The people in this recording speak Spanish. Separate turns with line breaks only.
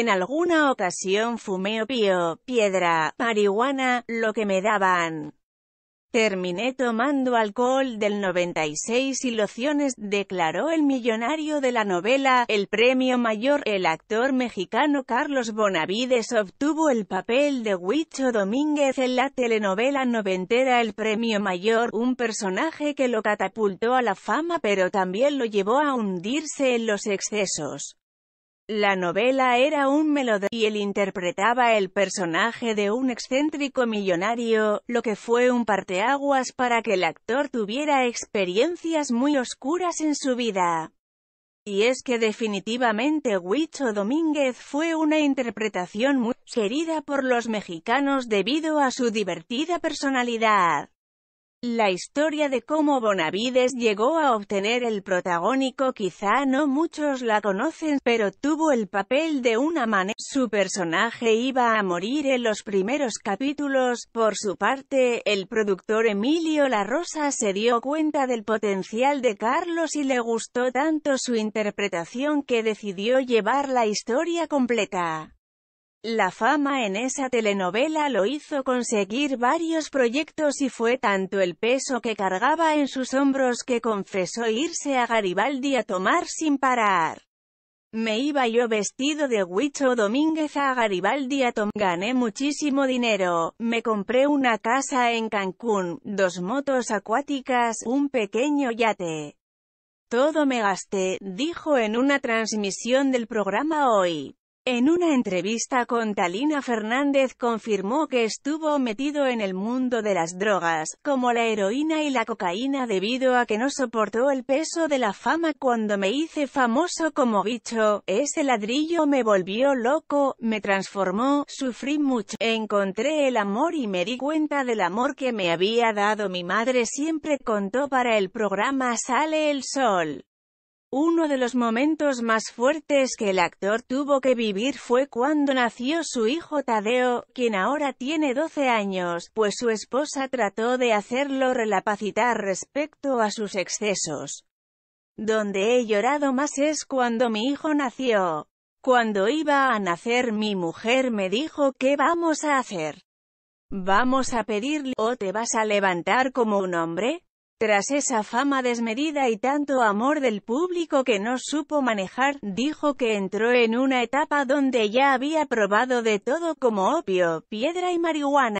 En alguna ocasión fumé opio, piedra, marihuana, lo que me daban. Terminé tomando alcohol del 96 y lociones, declaró el millonario de la novela, el premio mayor. El actor mexicano Carlos Bonavides obtuvo el papel de Huicho Domínguez en la telenovela noventera El Premio Mayor, un personaje que lo catapultó a la fama pero también lo llevó a hundirse en los excesos. La novela era un melodrama y él interpretaba el personaje de un excéntrico millonario, lo que fue un parteaguas para que el actor tuviera experiencias muy oscuras en su vida. Y es que definitivamente Huicho Domínguez fue una interpretación muy querida por los mexicanos debido a su divertida personalidad. La historia de cómo Bonavides llegó a obtener el protagónico quizá no muchos la conocen, pero tuvo el papel de una manera. Su personaje iba a morir en los primeros capítulos. Por su parte, el productor Emilio La Rosa se dio cuenta del potencial de Carlos y le gustó tanto su interpretación que decidió llevar la historia completa. La fama en esa telenovela lo hizo conseguir varios proyectos y fue tanto el peso que cargaba en sus hombros que confesó irse a Garibaldi a tomar sin parar. Me iba yo vestido de Huicho Domínguez a Garibaldi a tomar. Gané muchísimo dinero, me compré una casa en Cancún, dos motos acuáticas, un pequeño yate. Todo me gasté, dijo en una transmisión del programa Hoy. En una entrevista con Talina Fernández confirmó que estuvo metido en el mundo de las drogas, como la heroína y la cocaína debido a que no soportó el peso de la fama cuando me hice famoso como bicho, ese ladrillo me volvió loco, me transformó, sufrí mucho, encontré el amor y me di cuenta del amor que me había dado mi madre siempre contó para el programa Sale el Sol. Uno de los momentos más fuertes que el actor tuvo que vivir fue cuando nació su hijo Tadeo, quien ahora tiene 12 años, pues su esposa trató de hacerlo relapacitar respecto a sus excesos. Donde he llorado más es cuando mi hijo nació. Cuando iba a nacer mi mujer me dijo ¿qué vamos a hacer? ¿Vamos a pedirle o te vas a levantar como un hombre? Tras esa fama desmedida y tanto amor del público que no supo manejar, dijo que entró en una etapa donde ya había probado de todo como opio, piedra y marihuana.